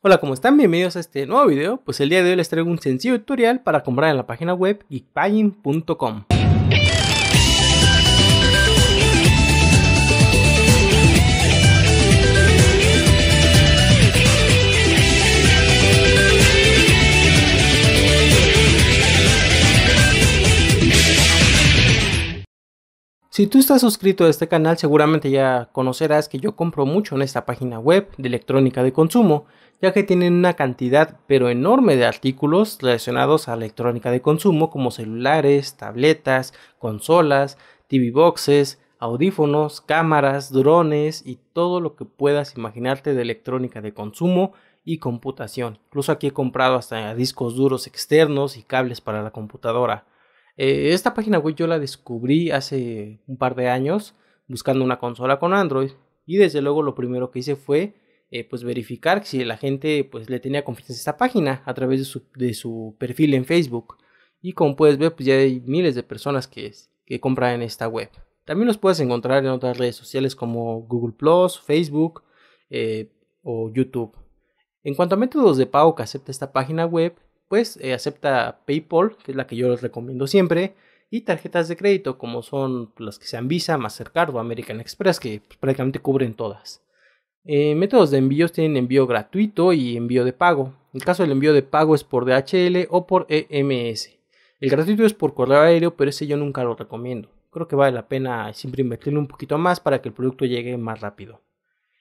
Hola, ¿cómo están? Bienvenidos a este nuevo video. Pues el día de hoy les traigo un sencillo tutorial para comprar en la página web geekbuying.com. Si tú estás suscrito a este canal seguramente ya conocerás que yo compro mucho en esta página web de electrónica de consumo, ya que tienen una cantidad pero enorme de artículos relacionados a electrónica de consumo como celulares, tabletas, consolas, TV boxes, audífonos, cámaras, drones y todo lo que puedas imaginarte de electrónica de consumo y computación. Incluso aquí he comprado hasta discos duros externos y cables para la computadora. Eh, esta página web yo la descubrí hace un par de años buscando una consola con Android y desde luego lo primero que hice fue eh, pues verificar si la gente pues le tenía confianza a esta página a través de su, de su perfil en Facebook y como puedes ver pues ya hay miles de personas que, que compran en esta web. También los puedes encontrar en otras redes sociales como Google Plus, Facebook eh, o YouTube. En cuanto a métodos de pago que acepta esta página web, pues eh, acepta PayPal, que es la que yo les recomiendo siempre, y tarjetas de crédito como son las que sean Visa, Mastercard o American Express, que pues, prácticamente cubren todas. Eh, métodos de envíos tienen envío gratuito y envío de pago. En caso del envío de pago es por DHL o por EMS. El gratuito es por correo aéreo, pero ese yo nunca lo recomiendo. Creo que vale la pena siempre invertirle un poquito más para que el producto llegue más rápido.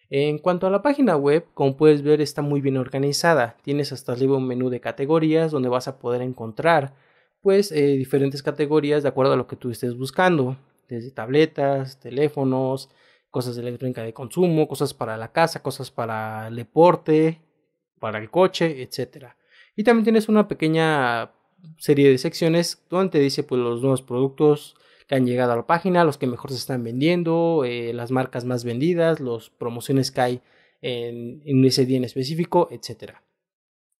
En cuanto a la página web, como puedes ver está muy bien organizada. Tienes hasta arriba un menú de categorías donde vas a poder encontrar pues eh, diferentes categorías de acuerdo a lo que tú estés buscando. Desde tabletas, teléfonos, cosas de electrónica de consumo, cosas para la casa, cosas para el deporte, para el coche, etc. Y también tienes una pequeña serie de secciones donde te dice pues los nuevos productos, que han llegado a la página, los que mejor se están vendiendo, eh, las marcas más vendidas, las promociones que hay en, ese día en específico, etc.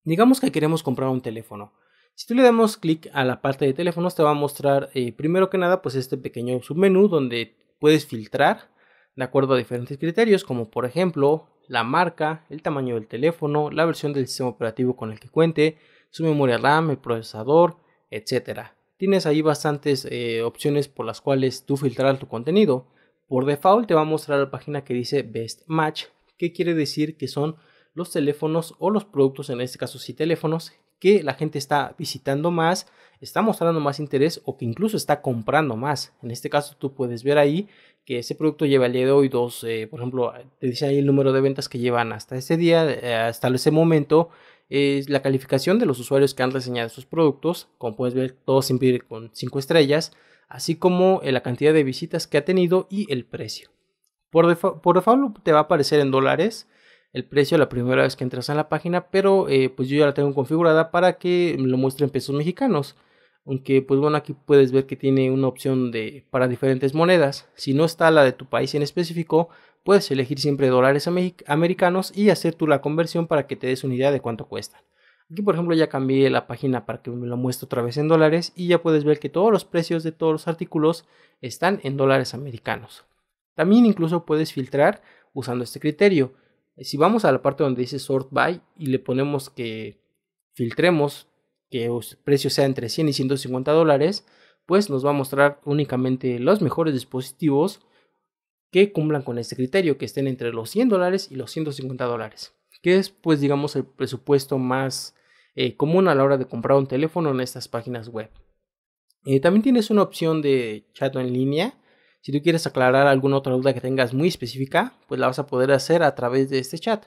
Digamos que queremos comprar un teléfono. Si tú le damos clic a la parte de teléfonos, te va a mostrar eh, primero que nada pues este pequeño submenú donde puedes filtrar de acuerdo a diferentes criterios, como por ejemplo la marca, el tamaño del teléfono, la versión del sistema operativo con el que cuente, su memoria RAM, el procesador, etcétera tienes ahí bastantes eh, opciones por las cuales tú filtrar tu contenido. Por default te va a mostrar la página que dice Best Match, que quiere decir que son los teléfonos o los productos, en este caso sí teléfonos, que la gente está visitando más, está mostrando más interés o que incluso está comprando más. En este caso tú puedes ver ahí que ese producto lleva el día de hoy dos, eh, por ejemplo, te dice ahí el número de ventas que llevan hasta ese día, eh, hasta ese momento es la calificación de los usuarios que han reseñado estos productos, como puedes ver, todos siempre con 5 estrellas, así como eh, la cantidad de visitas que ha tenido y el precio. Por, default te va a aparecer en dólares el precio la primera vez que entras en la página, pero eh, pues yo ya la tengo configurada para que lo muestre en pesos mexicanos. Aunque pues bueno, aquí puedes ver que tiene una opción de para diferentes monedas. Si no está la de tu país en específico, puedes elegir siempre dólares americanos y hacer tú la conversión para que te des una idea de cuánto cuesta. Aquí por ejemplo ya cambié la página para que me lo muestre otra vez en dólares y ya puedes ver que todos los precios de todos los artículos están en dólares americanos. También incluso puedes filtrar usando este criterio. Si vamos a la parte donde dice sort by y le ponemos que filtremos que el precio sea entre 100 y 150 dólares, pues nos va a mostrar únicamente los mejores dispositivos que cumplan con este criterio, que estén entre los 100 dólares y los 150 dólares, que es pues digamos el presupuesto más eh, común a la hora de comprar un teléfono en estas páginas web. Eh, también tienes una opción de chat en línea. Si tú quieres aclarar alguna otra duda que tengas muy específica, pues la vas a poder hacer a través de este chat.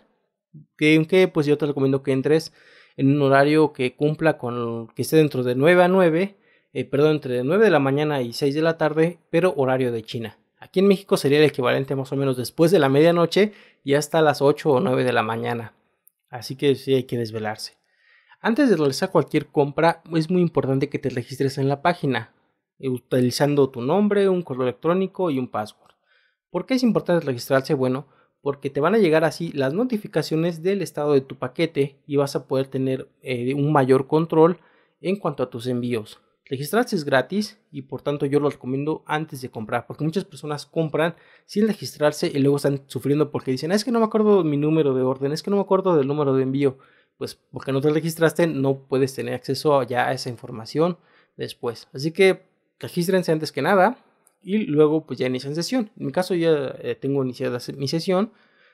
Que aunque pues yo te recomiendo que entres en un horario que cumpla con que esté dentro de 9 a 9, eh, perdón, entre 9 de la mañana y 6 de la tarde, pero horario de China. Aquí en México sería el equivalente más o menos después de la medianoche y hasta las 8 o 9 de la mañana. Así que sí hay que desvelarse. Antes de realizar cualquier compra es muy importante que te registres en la página, eh, utilizando tu nombre, un correo electrónico y un password. ¿Por qué es importante registrarse? Bueno, porque te van a llegar así las notificaciones del estado de tu paquete y vas a poder tener eh, un mayor control en cuanto a tus envíos. Registrarse es gratis y por tanto yo lo recomiendo antes de comprar, porque muchas personas compran sin registrarse y luego están sufriendo porque dicen, es que no me acuerdo de mi número de orden, es que no me acuerdo del número de envío. Pues porque no te registraste no puedes tener acceso ya a esa información después. Así que regístrense antes que nada y luego pues ya inician sesión. En mi caso ya eh, tengo iniciada mi sesión,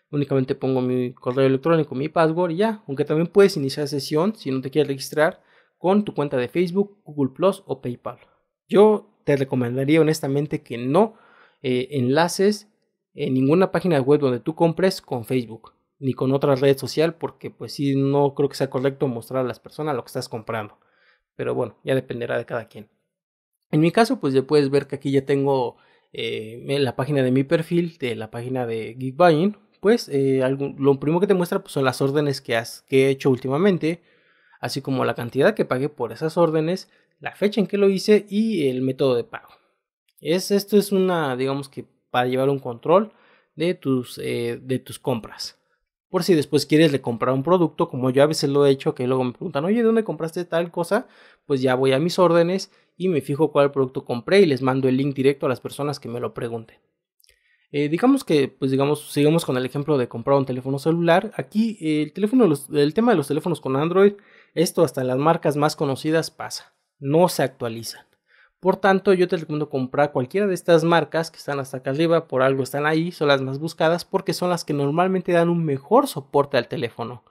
únicamente pongo mi correo electrónico, mi password y ya, aunque también puedes iniciar sesión si no te quieres registrar con tu cuenta de Facebook, Google Plus o PayPal. Yo te recomendaría honestamente que no eh, enlaces en ninguna página web donde tú compres con Facebook ni con otra red social porque pues sí no creo que sea correcto mostrar a las personas lo que estás comprando. Pero bueno, ya dependerá de cada quien. En mi caso, pues ya puedes ver que aquí ya tengo eh, la página de mi perfil, de la página de Geek Buying. Pues eh, lo primero que te muestra pues, son las órdenes que, has, que he hecho últimamente, así como la cantidad que pagué por esas órdenes, la fecha en que lo hice y el método de pago. Es, esto es una, digamos que para llevar un control de tus, eh, de tus compras. Por si después quieres le comprar un producto, como yo a veces lo he hecho, que luego me preguntan, oye, ¿dónde compraste tal cosa? Pues ya voy a mis órdenes y me fijo cuál producto compré y les mando el link directo a las personas que me lo pregunten. Eh, digamos que, pues digamos, sigamos con el ejemplo de comprar un teléfono celular. Aquí el teléfono, el tema de los teléfonos con Android, esto hasta en las marcas más conocidas pasa, no se actualizan. Por tanto, yo te recomiendo comprar cualquiera de estas marcas que están hasta acá arriba, por algo están ahí, son las más buscadas porque son las que normalmente dan un mejor soporte al teléfono.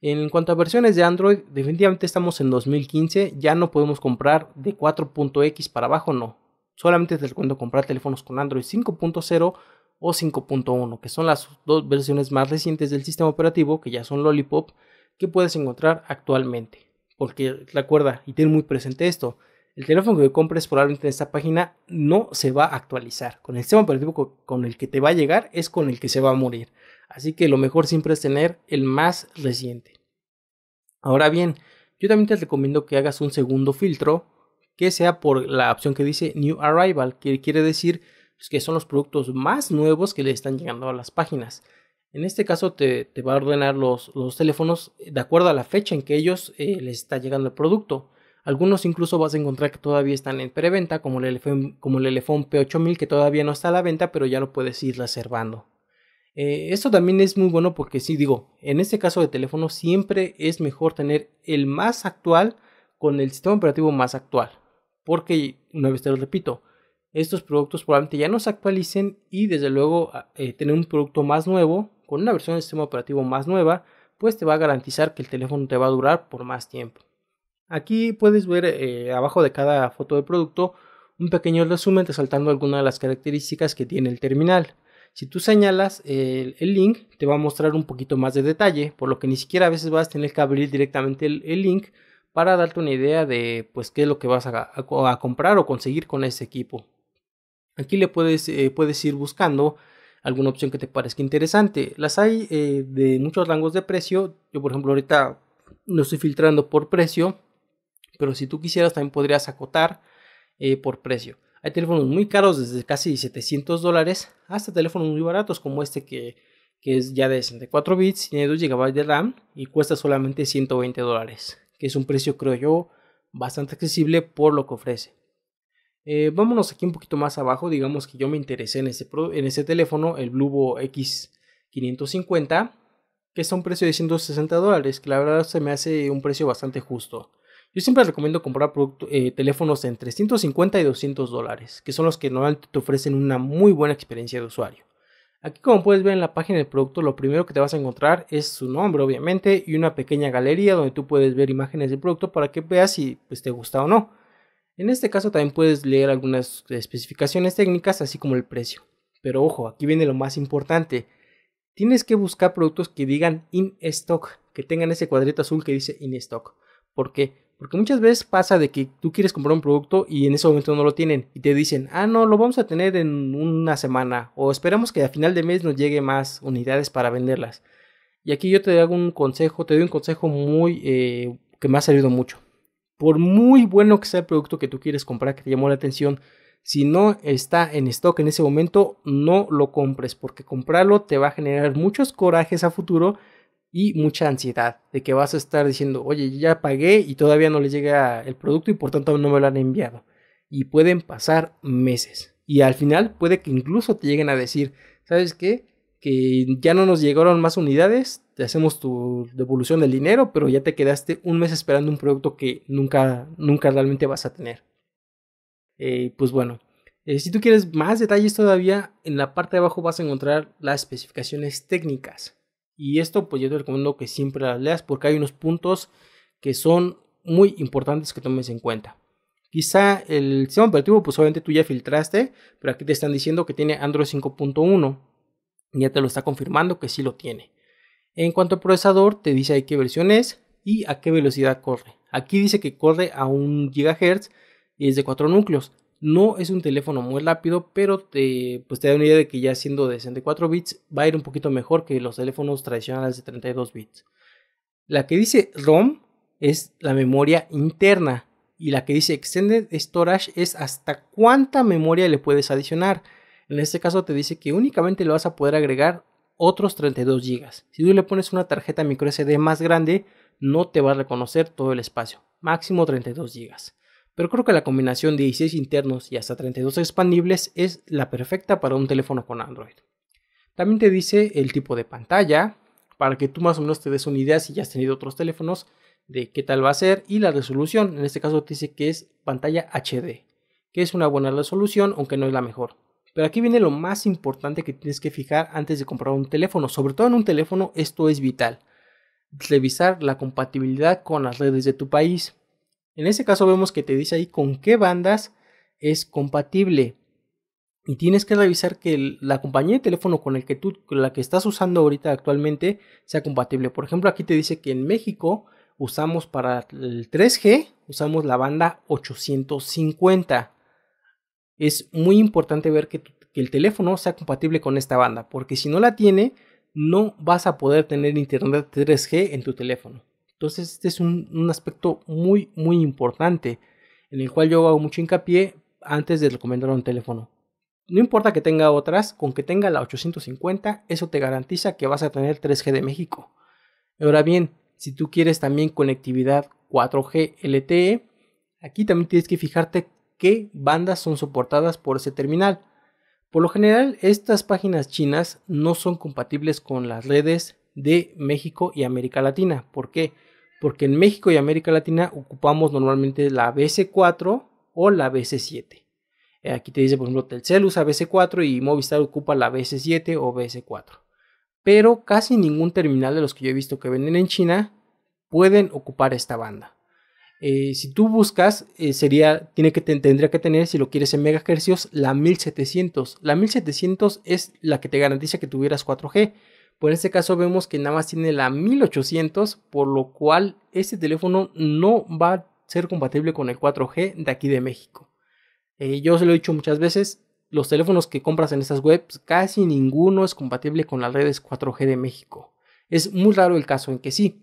En cuanto a versiones de Android, definitivamente estamos en 2015, ya no podemos comprar de 4.x para abajo, no. Solamente te recomiendo comprar teléfonos con Android 5.0 o 5.1, que son las dos versiones más recientes del sistema operativo, que ya son Lollipop, que puedes encontrar actualmente. Porque recuerda y ten muy presente esto, el teléfono que compres probablemente en esta página no se va a actualizar. Con el sistema operativo con el que te va a llegar es con el que se va a morir. Así que lo mejor siempre es tener el más reciente. Ahora bien, yo también te recomiendo que hagas un segundo filtro que sea por la opción que dice New Arrival, que quiere decir pues, que son los productos más nuevos que le están llegando a las páginas. En este caso te, va a ordenar los, teléfonos de acuerdo a la fecha en que ellos eh, les está llegando el producto. Algunos incluso vas a encontrar que todavía están en preventa, como el, como el Elefone P8000 que todavía no está a la venta, pero ya lo puedes ir reservando. Eh, esto también es muy bueno porque si digo, en este caso de teléfono siempre es mejor tener el más actual con el sistema operativo más actual. Porque, una vez te lo repito, estos productos probablemente ya no se actualicen y desde luego eh, tener un producto más nuevo, con una versión del sistema operativo más nueva, pues te va a garantizar que el teléfono te va a durar por más tiempo. Aquí puedes ver eh, abajo de cada foto de producto un pequeño resumen resaltando algunas de las características que tiene el terminal. Si tú señalas el, link, te va a mostrar un poquito más de detalle, por lo que ni siquiera a veces vas a tener que abrir directamente el, link para darte una idea de pues qué es lo que vas a, comprar o conseguir con ese equipo. Aquí le puedes, eh, puedes ir buscando alguna opción que te parezca interesante. Las hay eh, de muchos rangos de precio. Yo, por ejemplo, ahorita no estoy filtrando por precio, pero si tú quisieras también podrías acotar eh, por precio. Hay teléfonos muy caros desde casi 700 dólares hasta teléfonos muy baratos como este que, es ya de 64 bits, tiene 2 GB de RAM y cuesta solamente 120 dólares, que es un precio creo yo bastante accesible por lo que ofrece. Eh, vámonos aquí un poquito más abajo, digamos que yo me interesé en este, en teléfono, el Bluvo X550, que está a un precio de 160 dólares, que la verdad se me hace un precio bastante justo. Yo siempre recomiendo comprar eh, teléfonos entre 150 y 200 dólares, que son los que normalmente te ofrecen una muy buena experiencia de usuario. Aquí como puedes ver en la página del producto, lo primero que te vas a encontrar es su nombre obviamente y una pequeña galería donde tú puedes ver imágenes del producto para que veas si pues, te gusta o no. En este caso también puedes leer algunas especificaciones técnicas así como el precio. Pero ojo, aquí viene lo más importante. Tienes que buscar productos que digan in stock, que tengan ese cuadrito azul que dice in stock. ¿Por qué? Porque muchas veces pasa de que tú quieres comprar un producto y en ese momento no lo tienen y te dicen, ah, no, lo vamos a tener en una semana o esperamos que a final de mes nos llegue más unidades para venderlas. Y aquí yo te hago un consejo, te doy un consejo muy eh, que me ha servido mucho. Por muy bueno que sea el producto que tú quieres comprar, que te llamó la atención, si no está en stock en ese momento, no lo compres porque comprarlo te va a generar muchos corajes a futuro y mucha ansiedad de que vas a estar diciendo, oye, ya pagué y todavía no le llega el producto y por tanto no me lo han enviado. Y pueden pasar meses. Y al final puede que incluso te lleguen a decir, ¿sabes qué? Que ya no nos llegaron más unidades, te hacemos tu devolución del dinero, pero ya te quedaste un mes esperando un producto que nunca, nunca realmente vas a tener. Eh, pues bueno, eh, si tú quieres más detalles todavía, en la parte de abajo vas a encontrar las especificaciones técnicas. Y esto pues yo te recomiendo que siempre las leas porque hay unos puntos que son muy importantes que tomes en cuenta. Quizá el sistema operativo pues obviamente tú ya filtraste, pero aquí te están diciendo que tiene Android 5.1. Ya te lo está confirmando que sí lo tiene. En cuanto al procesador, te dice a qué versión es y a qué velocidad corre. Aquí dice que corre a 1 GHz y es de 4 núcleos. No es un teléfono muy rápido, pero te, pues te da una idea de que ya siendo de 64 bits va a ir un poquito mejor que los teléfonos tradicionales de 32 bits. La que dice ROM es la memoria interna y la que dice Extended Storage es hasta cuánta memoria le puedes adicionar. En este caso te dice que únicamente le vas a poder agregar otros 32 GB. Si tú le pones una tarjeta microSD más grande, no te va a reconocer todo el espacio, máximo 32 GB pero creo que la combinación de 16 internos y hasta 32 expandibles es la perfecta para un teléfono con Android. También te dice el tipo de pantalla, para que tú más o menos te des una idea si ya has tenido otros teléfonos de qué tal va a ser y la resolución, en este caso te dice que es pantalla HD, que es una buena resolución aunque no es la mejor. Pero aquí viene lo más importante que tienes que fijar antes de comprar un teléfono, sobre todo en un teléfono esto es vital. Revisar la compatibilidad con las redes de tu país. En ese caso vemos que te dice ahí con qué bandas es compatible. Y tienes que revisar que la compañía de teléfono con el que tú, la que estás usando ahorita actualmente, sea compatible. Por ejemplo, aquí te dice que en México usamos para el 3G, usamos la banda 850. Es muy importante ver que, el teléfono sea compatible con esta banda, porque si no la tiene, no vas a poder tener internet 3G en tu teléfono. Entonces este es un, aspecto muy, muy importante en el cual yo hago mucho hincapié antes de recomendar un teléfono. No importa que tenga otras, con que tenga la 850, eso te garantiza que vas a tener 3G de México. Ahora bien, si tú quieres también conectividad 4G LTE, aquí también tienes que fijarte qué bandas son soportadas por ese terminal. Por lo general, estas páginas chinas no son compatibles con las redes de México y América Latina. ¿Por qué? porque en México y América Latina ocupamos normalmente la BC4 o la BC7. Eh, aquí te dice, por ejemplo, Telcel usa BC4 y Movistar ocupa la BC7 o BC4. Pero casi ningún terminal de los que yo he visto que venden en China pueden ocupar esta banda. Eh, si tú buscas, eh, sería, tiene que, tendría que tener, si lo quieres en megahercios, la 1700. La 1700 es la que te garantiza que tuvieras 4G. Por este caso vemos que nada más tiene la 1800, por lo cual este teléfono no va a ser compatible con el 4G de aquí de México. Eh, yo se lo he dicho muchas veces, los teléfonos que compras en estas webs casi ninguno es compatible con las redes 4G de México. Es muy raro el caso en que sí.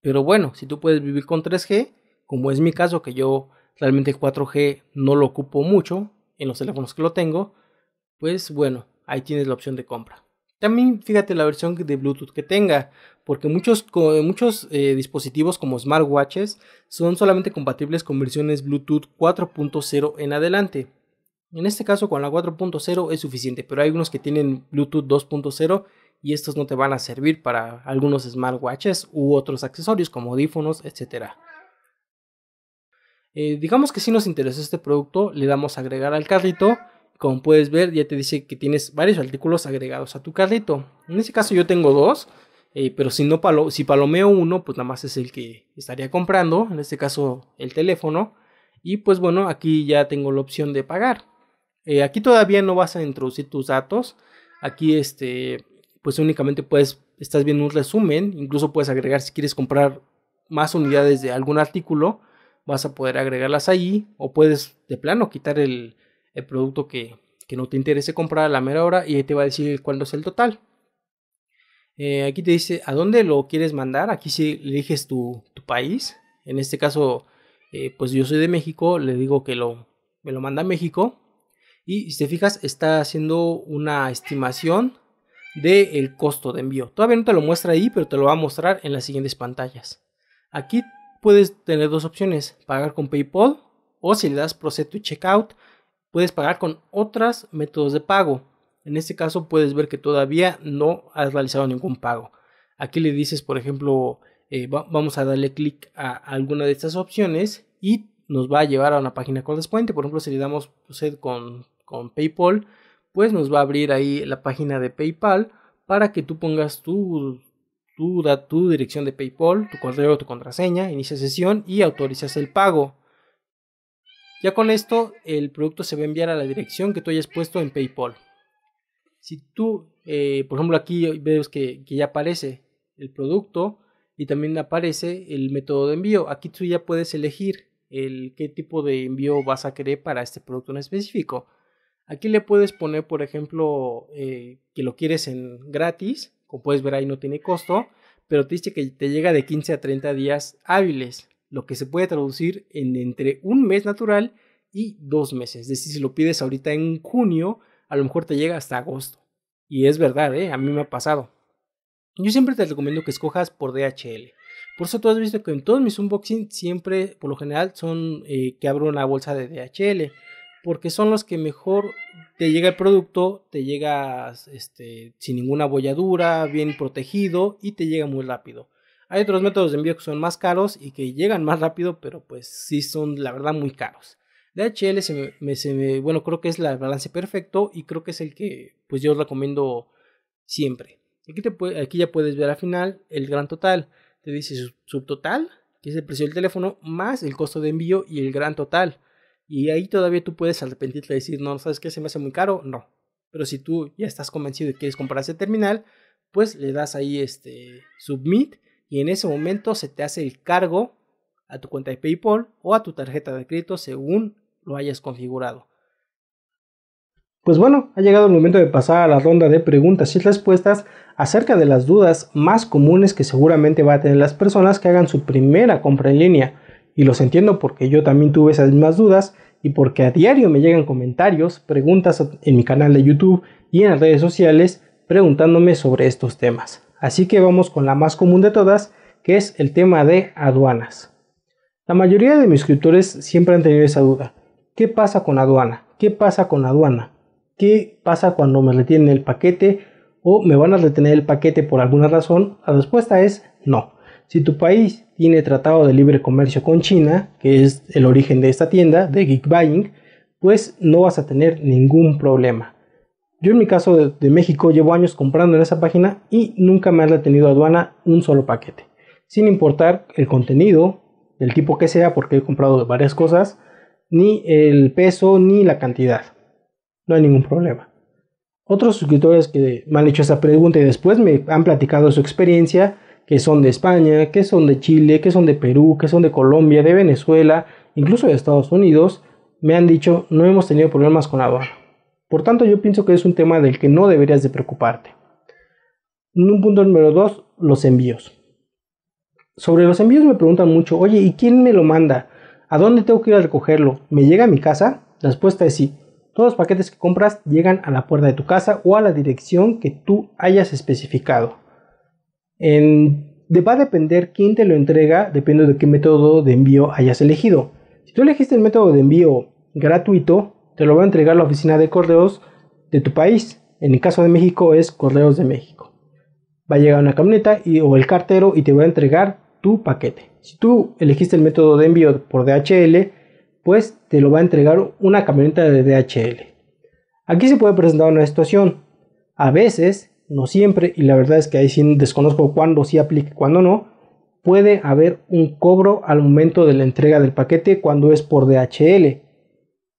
Pero bueno, si tú puedes vivir con 3G, como es mi caso que yo realmente 4G no lo ocupo mucho en los teléfonos que lo tengo, pues bueno, ahí tienes la opción de compra. También fíjate la versión de Bluetooth que tenga, porque muchos, muchos eh, dispositivos como smartwatches son solamente compatibles con versiones Bluetooth 4.0 en adelante. En este caso con la 4.0 es suficiente, pero hay unos que tienen Bluetooth 2.0 y estos no te van a servir para algunos smartwatches u otros accesorios como audífonos, etc. Eh, digamos que si nos interesó este producto, le damos agregar al carrito como puedes ver, ya te dice que tienes varios artículos agregados a tu carrito. En este caso yo tengo dos, eh, pero si, no palo si palomeo uno, pues nada más es el que estaría comprando, en este caso el teléfono. Y pues bueno, aquí ya tengo la opción de pagar. Eh, aquí todavía no vas a introducir tus datos. Aquí este, pues únicamente puedes, estás viendo un resumen, incluso puedes agregar si quieres comprar más unidades de algún artículo, vas a poder agregarlas ahí o puedes de plano quitar el, el producto que, no te interese comprar a la mera hora y ahí te va a decir cuándo es el total. Eh, aquí te dice a dónde lo quieres mandar. Aquí si eliges tu, país. En este caso, eh, pues yo soy de México. Le digo que lo, me lo manda a México. Y si te fijas, está haciendo una estimación del costo de envío. Todavía no te lo muestra ahí, pero te lo va a mostrar en las siguientes pantallas. Aquí puedes tener dos opciones, pagar con PayPal o si le das Process to Checkout, puedes pagar con otros métodos de pago. En este caso puedes ver que todavía no has realizado ningún pago. Aquí le dices, por ejemplo, eh, vamos a darle clic a alguna de estas opciones y nos va a llevar a una página correspondiente. Por ejemplo, si le damos Process con, con PayPal, pues nos va a abrir ahí la página de PayPal para que tú pongas tu, tu, dirección de PayPal, tu correo, tu contraseña, inicia sesión y autorizas el pago. Ya con esto el producto se va a enviar a la dirección que tú hayas puesto en PayPal. Si tú, eh, por ejemplo, aquí ves que, que, ya aparece el producto y también aparece el método de envío. Aquí tú ya puedes elegir el qué tipo de envío vas a querer para este producto en específico. Aquí le puedes poner, por ejemplo, eh, que lo quieres en gratis. Como puedes ver ahí no tiene costo. Pero te dice que te llega de 15 a 30 días hábiles. Lo que se puede traducir en entre un mes natural y dos meses. Es decir, si lo pides ahorita en junio, a lo mejor te llega hasta agosto. Y es verdad, ¿eh? a mí me ha pasado. Yo siempre te recomiendo que escojas por DHL. Por eso tú has visto que en todos mis unboxings siempre, por lo general, son eh, que abro una bolsa de DHL porque son los que mejor te llega el producto, te llega este, sin ninguna bolladura, bien protegido y te llega muy rápido. Hay otros métodos de envío que son más caros y que llegan más rápido, pero pues sí son la verdad muy caros. DHL se me, bueno, creo que es el balance perfecto y creo que es el que pues yo recomiendo siempre. Aquí, te aquí ya puedes ver al final el gran total. Te dice subtotal, que es el precio del teléfono, más el costo de envío y el gran total. Y ahí todavía tú puedes arrepentirte y decir, no, ¿sabes qué? Se me hace muy caro. No. Pero si tú ya estás convencido y quieres comprar ese terminal, pues le das ahí este submit y en ese momento se te hace el cargo a tu cuenta de PayPal o a tu tarjeta de crédito según lo hayas configurado. Pues bueno, ha llegado el momento de pasar a la ronda de preguntas y respuestas acerca de las dudas más comunes que seguramente va a tener las personas que hagan su primera compra en línea y los entiendo porque yo también tuve esas mismas dudas y porque a diario me llegan comentarios, preguntas en mi canal de YouTube y en las redes sociales preguntándome sobre estos temas. Así que vamos con la más común de todas, que es el tema de aduanas. La mayoría de mis suscriptores siempre han tenido esa duda. ¿Qué pasa con aduana? ¿Qué pasa con aduana? ¿Qué pasa cuando me retienen el paquete o me van a retener el paquete por alguna razón? La respuesta es no. Si tu país tiene tratado de libre comercio con China, que es el origen de esta tienda, de Geek Buying, pues no vas a tener ningún problema. Yo en mi caso de, México llevo años comprando en esa página y nunca me ha retenido aduana un solo paquete. Sin importar el contenido, el tipo que sea, porque he comprado varias cosas, ni el peso ni la cantidad. No hay ningún problema. Otros suscriptores que me han hecho esa pregunta y después me han platicado su experiencia, que son de España, que son de Chile, que son de Perú, que son de Colombia, de Venezuela, incluso de Estados Unidos, me han dicho no hemos tenido problemas con la aduana. Por tanto, yo pienso que es un tema del que no deberías de preocuparte. Un punto número dos, los envíos. Sobre los envíos me preguntan mucho, oye, ¿y quién me lo manda? ¿A dónde tengo que ir a recogerlo? ¿Me llega a mi casa? La respuesta es sí. Todos los paquetes que compras llegan a la puerta de tu casa o a la dirección que tú hayas especificado. En, va a depender quién te lo entrega, depende de qué método de envío hayas elegido. Si tú elegiste el método de envío gratuito, te lo va a entregar la oficina de correos de tu país. En el caso de México es Correos de México. Va a llegar una camioneta y, o el cartero y te va a entregar tu paquete. Si tú elegiste el método de envío por DHL, pues te lo va a entregar una camioneta de DHL. Aquí se puede presentar una situación. A veces no siempre, y la verdad es que ahí sí desconozco cuándo sí aplique, cuándo no, puede haber un cobro al momento de la entrega del paquete cuando es por DHL.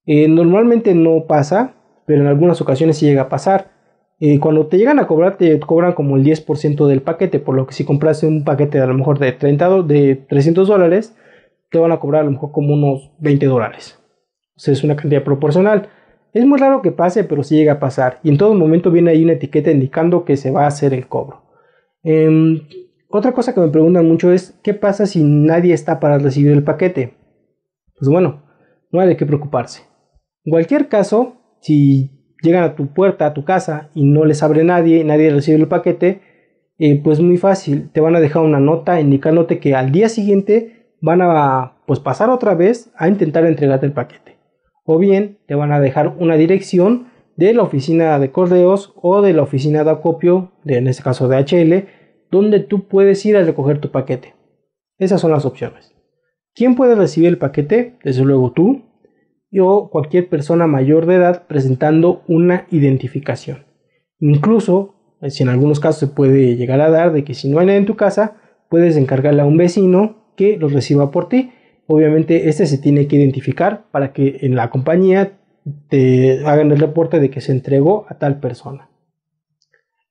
Eh, normalmente no pasa, pero en algunas ocasiones sí llega a pasar. Eh, cuando te llegan a cobrar, te cobran como el 10% del paquete, por lo que si compras un paquete a lo mejor de, 30, de 300 dólares, te van a cobrar a lo mejor como unos 20 dólares. O es una cantidad proporcional. Es muy raro que pase, pero sí llega a pasar. Y en todo momento viene ahí una etiqueta indicando que se va a hacer el cobro. Em, otra cosa que me preguntan mucho es, ¿qué pasa si nadie está para recibir el paquete? Pues bueno, no hay de qué preocuparse. En cualquier caso, si llegan a tu puerta, a tu casa y no les abre nadie, nadie recibe el paquete, eh, pues muy fácil, te van a dejar una nota indicándote que al día siguiente van a pues pasar otra vez a intentar entregarte el paquete. O bien te van a dejar una dirección de la oficina de correos o de la oficina de acopio, de, en este caso de HL, donde tú puedes ir a recoger tu paquete. Esas son las opciones. ¿Quién puede recibir el paquete? Desde luego tú o cualquier persona mayor de edad presentando una identificación. Incluso, si en algunos casos se puede llegar a dar de que si no hay nadie en tu casa, puedes encargarle a un vecino que lo reciba por ti. Obviamente este se tiene que identificar para que en la compañía te hagan el reporte de que se entregó a tal persona.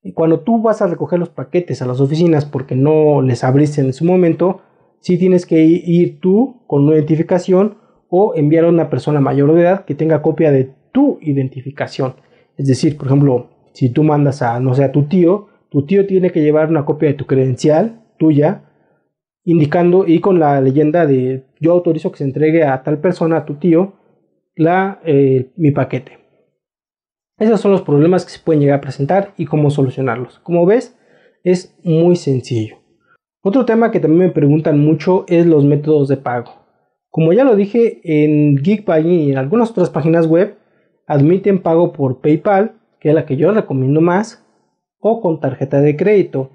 Y cuando tú vas a recoger los paquetes a las oficinas porque no les abriste en su momento, si tienes que ir tú con una identificación o enviar a una persona mayor de edad que tenga copia de tu identificación. Es decir, por ejemplo, si tú mandas a, no sé, a tu tío, tu tío tiene que llevar una copia de tu credencial tuya, indicando y con la leyenda de yo autorizo que se entregue a tal persona, a tu tío, la, eh, mi paquete. Esos son los problemas que se pueden llegar a presentar y cómo solucionarlos. Como ves, es muy sencillo. Otro tema que también me preguntan mucho es los métodos de pago. Como ya lo dije, en Geekpay y en algunas otras páginas web admiten pago por PayPal, que es la que yo recomiendo más, o con tarjeta de crédito,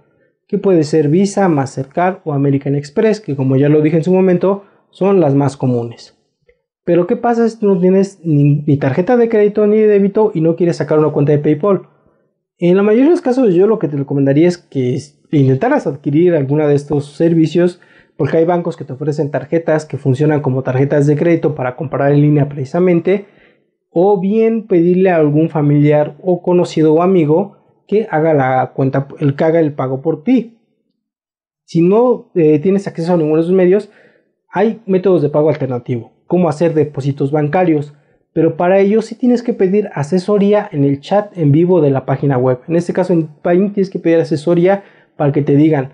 que puede ser Visa, Mastercard o American Express, que como ya lo dije en su momento, son las más comunes. Pero ¿qué pasa si no tienes ni, ni tarjeta de crédito ni de débito y no quieres sacar una cuenta de PayPal? En la mayoría de los casos yo lo que te recomendaría es que intentaras adquirir alguna de estos servicios porque hay bancos que te ofrecen tarjetas que funcionan como tarjetas de crédito para comprar en línea precisamente, o bien pedirle a algún familiar o conocido o amigo que haga la cuenta, el que haga el pago por ti. Si no eh, tienes acceso a ninguno de esos medios, hay métodos de pago alternativo, como hacer depósitos bancarios, pero para ello sí tienes que pedir asesoría en el chat en vivo de la página web. En este caso en Paint tienes que pedir asesoría para que te digan,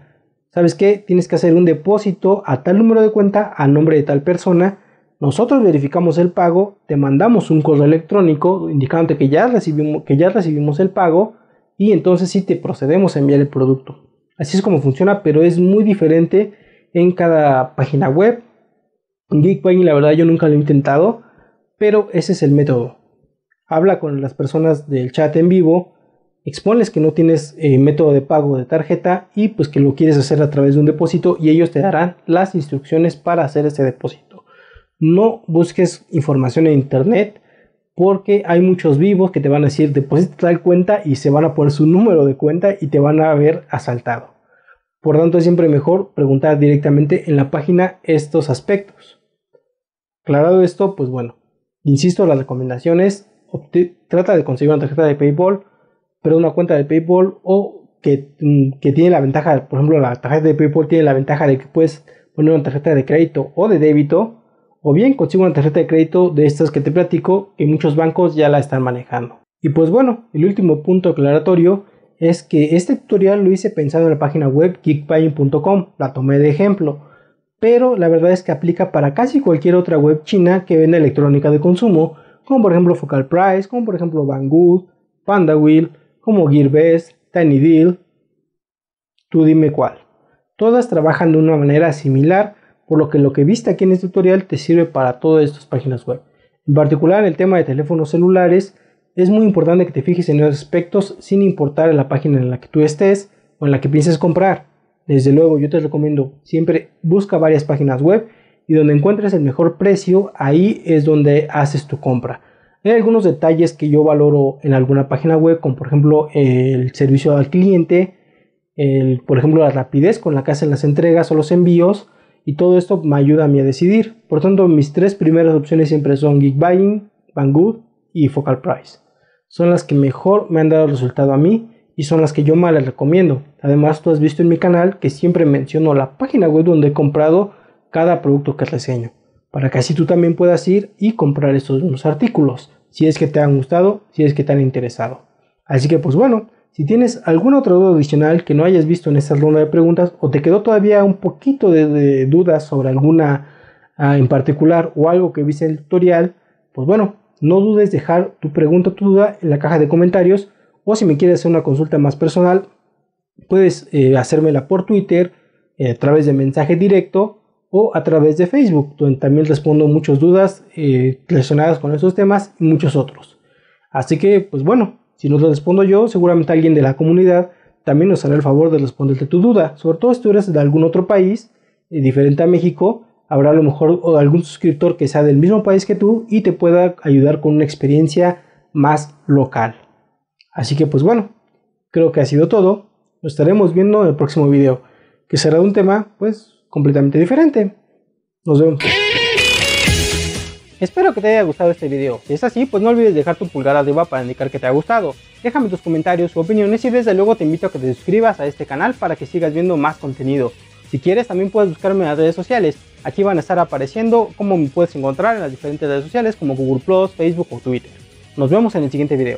¿sabes qué? Tienes que hacer un depósito a tal número de cuenta a nombre de tal persona. Nosotros verificamos el pago, te mandamos un correo electrónico indicándote que ya recibimos, que ya recibimos el pago y entonces sí te procedemos a enviar el producto. Así es como funciona, pero es muy diferente en cada página web. Geekpay la verdad yo nunca lo he intentado, pero ese es el método. Habla con las personas del chat en vivo, exponles que no tienes eh, método de pago de tarjeta y pues que lo quieres hacer a través de un depósito y ellos te darán las instrucciones para hacer ese depósito. No busques información en internet porque hay muchos vivos que te van a decir deposita tal cuenta y se van a poner su número de cuenta y te van a ver asaltado. Por tanto es siempre mejor preguntar directamente en la página estos aspectos. Aclarado esto, pues bueno, insisto, las recomendaciones, trata de conseguir una tarjeta de PayPal pero una cuenta de PayPal o mm, que, tiene la ventaja, por ejemplo, la tarjeta de PayPal tiene la ventaja de que puedes poner una tarjeta de crédito o de débito, o bien consigo una tarjeta de crédito de estas que te platico, que muchos bancos ya la están manejando. Y pues bueno, el último punto aclaratorio es que este tutorial lo hice pensando en la página web geekbuying.com, la tomé de ejemplo, pero la verdad es que aplica para casi cualquier otra web china que venda electrónica de consumo, como por ejemplo Focal Price, como por ejemplo Banggood, Pandawheel, como Gearbest, Tiny Deal, tú dime cuál. Todas trabajan de una manera similar, por lo que lo que viste aquí en este tutorial te sirve para todas estas páginas web. En particular, el tema de teléfonos celulares, es muy importante que te fijes en esos aspectos sin importar la página en la que tú estés o en la que pienses comprar. Desde luego, yo te recomiendo siempre busca varias páginas web y donde encuentres el mejor precio, ahí es donde haces tu compra. Hay algunos detalles que yo valoro en alguna página web, como por ejemplo el servicio al cliente, el, por ejemplo la rapidez con la que hacen las entregas o los envíos, y todo esto me ayuda a mí a decidir. Por tanto, mis tres primeras opciones siempre son Geekbuying, Banggood y Focal Price. Son las que mejor me han dado resultado a mí y son las que yo más les recomiendo. Además, tú has visto en mi canal que siempre menciono la página web donde he comprado cada producto que reseño para que así tú también puedas ir y comprar estos mismos artículos, si es que te han gustado, si es que te han interesado. Así que pues bueno, si tienes algún otro duda adicional que no hayas visto en esta ronda de preguntas o te quedó todavía un poquito de, dudas sobre alguna ah, en particular o algo que viste en el tutorial, pues bueno, no dudes dejar tu pregunta o tu duda en la caja de comentarios o si me quieres hacer una consulta más personal, puedes eh, hacérmela por Twitter, eh, a través de mensaje directo o a través de Facebook, donde también respondo muchas dudas eh, relacionadas con esos temas y muchos otros. Así que, pues bueno, si no lo respondo yo, seguramente alguien de la comunidad también nos hará el favor de responderte tu duda, sobre todo si tú eres de algún otro país diferente a México, habrá a lo mejor algún suscriptor que sea del mismo país que tú y te pueda ayudar con una experiencia más local. Así que pues bueno, creo que ha sido todo. Nos estaremos viendo en el próximo video, que será un tema pues completamente diferente. Nos vemos. Espero que te haya gustado este video. Si es así, pues no olvides dejar tu pulgar arriba para indicar que te ha gustado. Déjame tus comentarios o opiniones y desde luego te invito a que te suscribas a este canal para que sigas viendo más contenido. Si quieres también puedes buscarme en las redes sociales. Aquí van a estar apareciendo cómo me puedes encontrar en las diferentes redes sociales como Google Facebook o Twitter. Nos vemos en el siguiente video.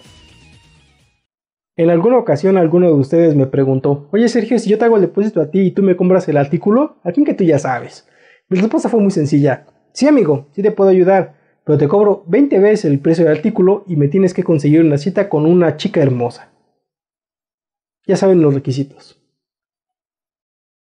En alguna ocasión alguno de ustedes me preguntó, oye Sergio, si yo te hago el depósito a ti y tú me compras el artículo, ¿a quién que tú ya sabes? Mi respuesta fue muy sencilla. Sí amigo, sí te puedo ayudar, pero te cobro 20 veces el precio del artículo y me tienes que conseguir una cita con una chica hermosa. Ya saben los requisitos.